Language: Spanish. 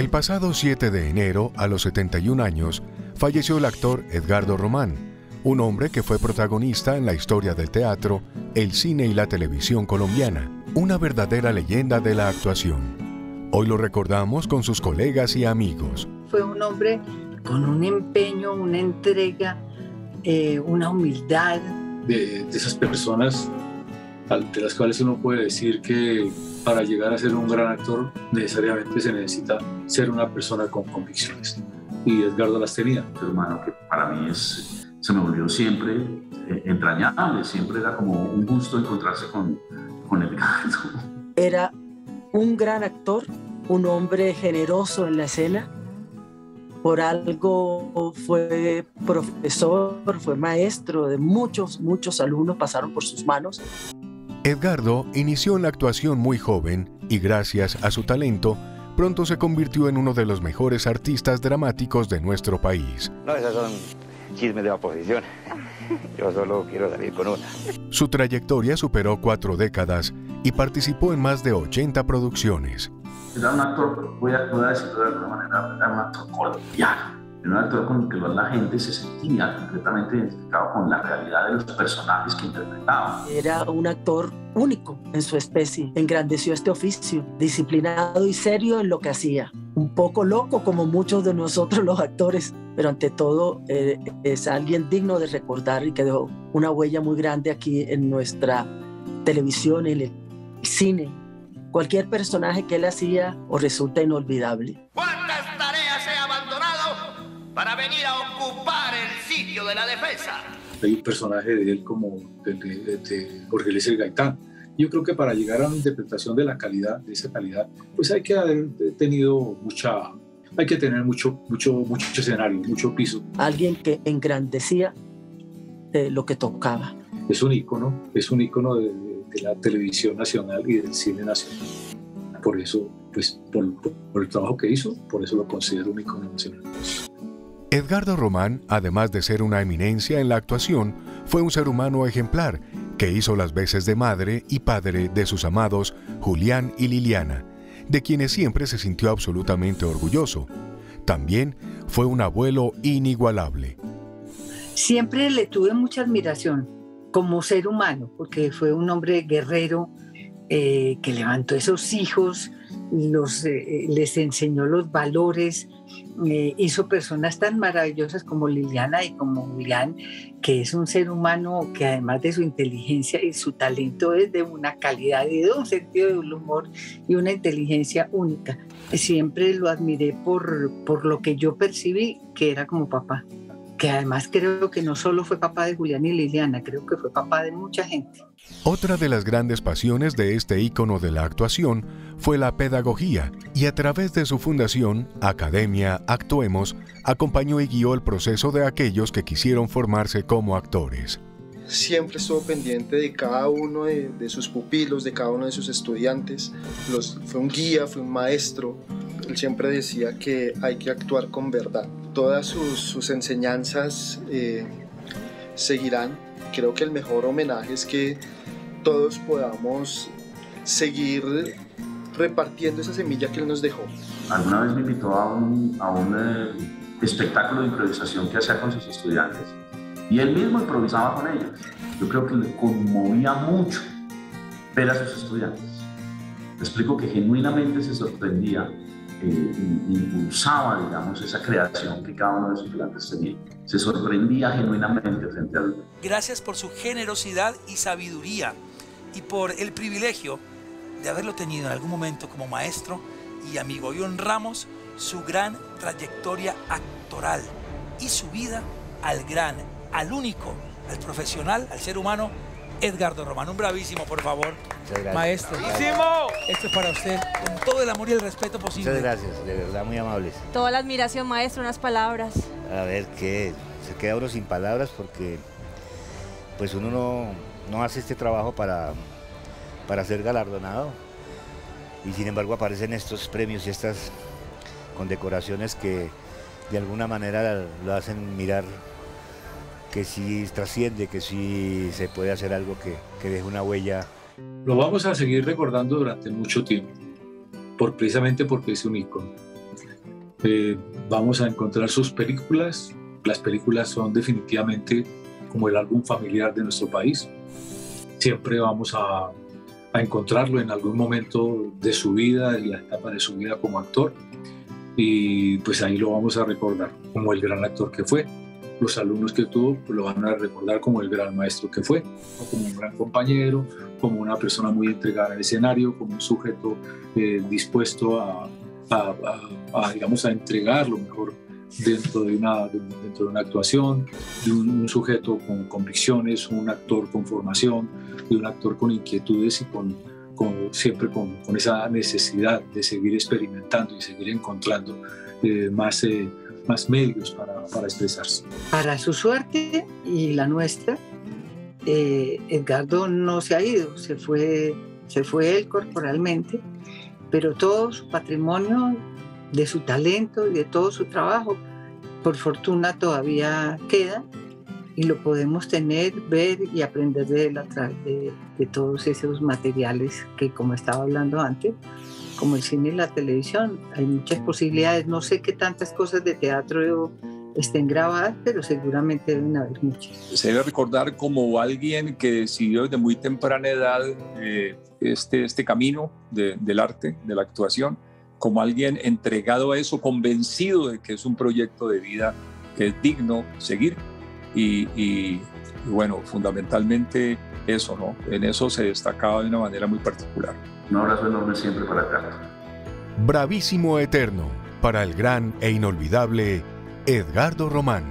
El pasado 7 de enero, a los 71 años, falleció el actor Edgardo Román, un hombre que fue protagonista en la historia del teatro, el cine y la televisión colombiana, una verdadera leyenda de la actuación. Hoy lo recordamos con sus colegas y amigos. Fue un hombre con un empeño, una entrega, eh, una humildad. De, de esas personas de las cuales uno puede decir que para llegar a ser un gran actor necesariamente se necesita ser una persona con convicciones. Y Edgardo las tenía. Un hermano que para mí es, se me volvió siempre eh, entrañable, siempre era como un gusto encontrarse con, con Edgardo. Era un gran actor, un hombre generoso en la escena. Por algo fue profesor, fue maestro de muchos, muchos alumnos pasaron por sus manos. Edgardo inició en la actuación muy joven y gracias a su talento pronto se convirtió en uno de los mejores artistas dramáticos de nuestro país. No, esas son chismes de oposición. Yo solo quiero salir con una. Su trayectoria superó cuatro décadas y participó en más de 80 producciones. Era un actor, voy a, voy a decirlo de alguna manera, era un actor colombiano era un actor con el que la gente se sentía completamente identificado con la realidad de los personajes que interpretaba. Era un actor único en su especie, engrandeció este oficio, disciplinado y serio en lo que hacía. Un poco loco como muchos de nosotros los actores, pero ante todo eh, es alguien digno de recordar y que dejó una huella muy grande aquí en nuestra televisión, en el cine. Cualquier personaje que él hacía o resulta inolvidable para venir a ocupar el sitio de la defensa. Hay un personaje de él como el de, de Jorge Luis Gaitán. Yo creo que para llegar a una interpretación de la calidad, de esa calidad, pues hay que haber tenido mucha, hay que tener mucho, mucho, mucho escenario, mucho piso. Alguien que engrandecía eh, lo que tocaba. Es un ícono, es un ícono de, de, la televisión nacional y del cine nacional. Por eso, pues, por, por el trabajo que hizo, por eso lo considero un ícono nacional. Edgardo Román, además de ser una eminencia en la actuación, fue un ser humano ejemplar que hizo las veces de madre y padre de sus amados Julián y Liliana, de quienes siempre se sintió absolutamente orgulloso. También fue un abuelo inigualable. Siempre le tuve mucha admiración como ser humano, porque fue un hombre guerrero eh, que levantó esos hijos, los, eh, les enseñó los valores, eh, hizo personas tan maravillosas como Liliana y como Julián, que es un ser humano que además de su inteligencia y su talento es de una calidad y de un sentido del humor y una inteligencia única. Siempre lo admiré por, por lo que yo percibí que era como papá que además creo que no solo fue papá de Julián y Liliana, creo que fue papá de mucha gente. Otra de las grandes pasiones de este ícono de la actuación fue la pedagogía y a través de su fundación, Academia Actuemos, acompañó y guió el proceso de aquellos que quisieron formarse como actores. Siempre estuvo pendiente de cada uno de, de sus pupilos, de cada uno de sus estudiantes. Los, fue un guía, fue un maestro. Él siempre decía que hay que actuar con verdad todas sus, enseñanzas eh, seguirán. Creo que el mejor homenaje es que todos podamos seguir repartiendo esa semilla que él nos dejó. Alguna vez me invitó a un, eh, espectáculo de improvisación que hacía con sus estudiantes y él mismo improvisaba con ellos. Yo creo que le conmovía mucho ver a sus estudiantes. Le explico que genuinamente se sorprendía eh, impulsaba, digamos, esa creación que cada uno de sus estudiantes tenía. Se sorprendía genuinamente frente al... Gracias por su generosidad y sabiduría y por el privilegio de haberlo tenido en algún momento como maestro y amigo. Y honramos su gran trayectoria actoral y su vida al gran, al único, al profesional, al ser humano Edgardo Román. Un bravísimo, por favor. Maestro. ¡Bravísimo! Esto es para usted, con todo el amor y el respeto posible. Muchas gracias, de verdad, muy amables. Toda la admiración, maestro, unas palabras. A ver, ¿qué? Se queda uno sin palabras porque pues uno no, no hace este trabajo para, para ser galardonado. Y sin embargo aparecen estos premios y estas condecoraciones que de alguna manera lo hacen mirar que sí trasciende, que sí se puede hacer algo que, que deje una huella. Lo vamos a seguir recordando durante mucho tiempo, por, precisamente porque es un ícono. Eh, vamos a encontrar sus películas. Las películas son definitivamente como el álbum familiar de nuestro país. Siempre vamos a, a encontrarlo en algún momento de su vida, en la etapa de su vida como actor. Y pues ahí lo vamos a recordar como el gran actor que fue los alumnos que tuvo pues, lo van a recordar como el gran maestro que fue, como un gran compañero, como una persona muy entregada al escenario, como un sujeto eh, dispuesto a, digamos, a entregar lo mejor dentro de una, dentro de una actuación, de un, sujeto con convicciones, un actor con formación, de un actor con inquietudes y con, con siempre con, con, esa necesidad de seguir experimentando y seguir encontrando eh, más... Eh, más medios para, para expresarse. Para su suerte y la nuestra, eh, Edgardo no se ha ido, se fue, se fue él corporalmente, pero todo su patrimonio de su talento y de todo su trabajo, por fortuna todavía queda y lo podemos tener, ver y aprender de él a través de, de todos esos materiales que, como estaba hablando antes, como el cine y la televisión. Hay muchas posibilidades. No sé qué tantas cosas de teatro estén grabadas, pero seguramente deben haber muchas. Se debe recordar como alguien que decidió desde muy temprana edad eh, este, este camino del arte, de la actuación, como alguien entregado a eso, convencido de que es un proyecto de vida que es digno seguir. Y, y bueno, fundamentalmente eso, ¿no? En eso se destacaba de una manera muy particular. Un abrazo enorme siempre para Carlos. Bravísimo eterno para el gran e inolvidable Edgardo Román.